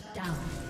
Shut down.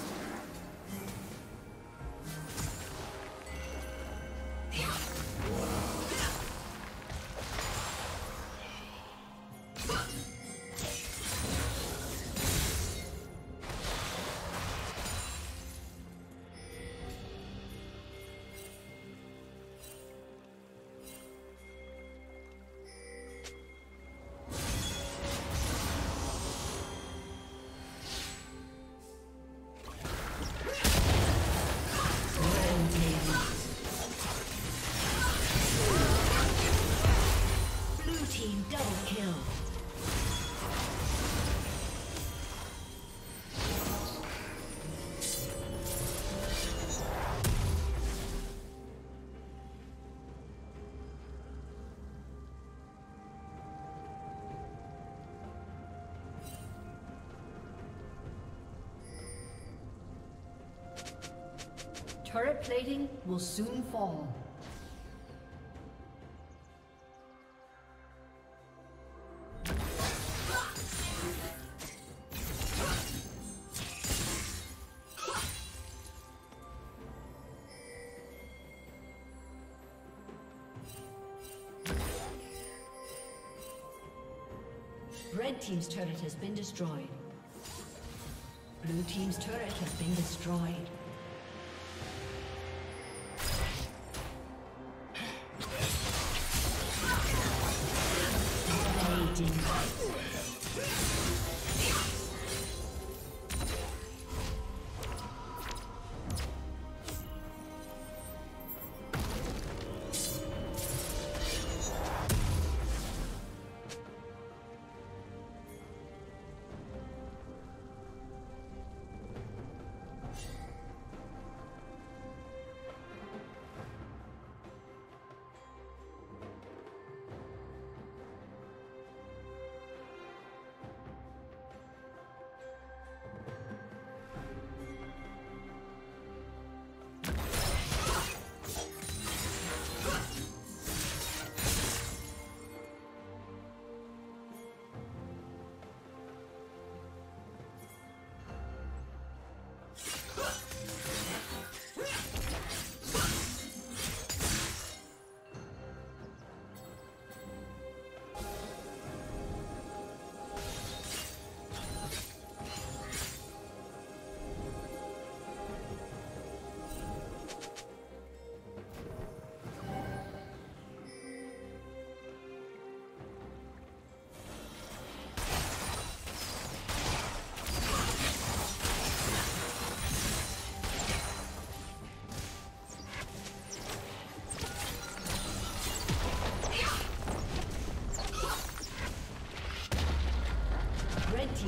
Turret plating will soon fall. Red Team's turret has been destroyed. Blue Team's turret has been destroyed.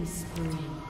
Killing spree.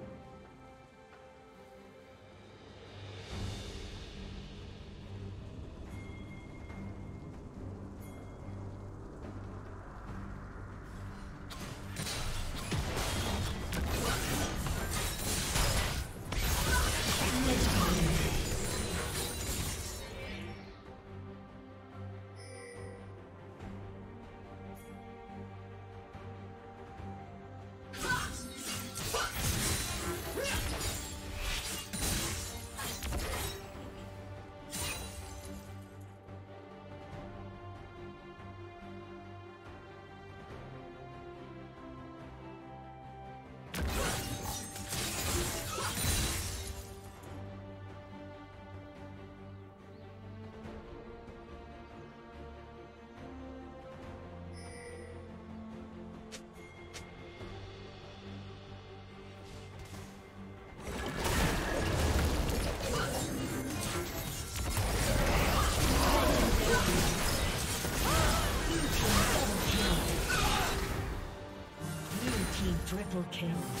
Thank you.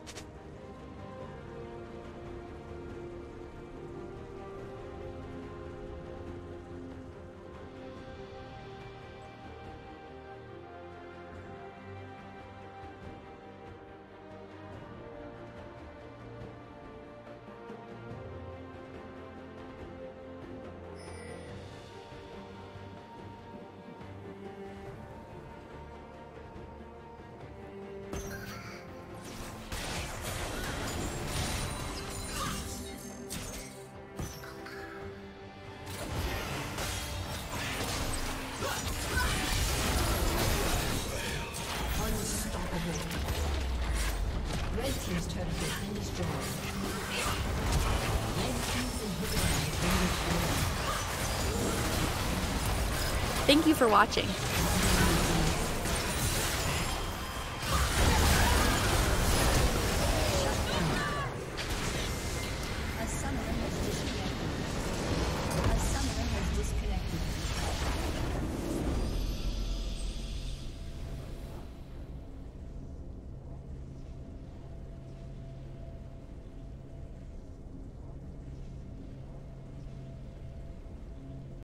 Team's turret has been destroyed. Red Team's inhibitor has been destroyed. Thank you for watching.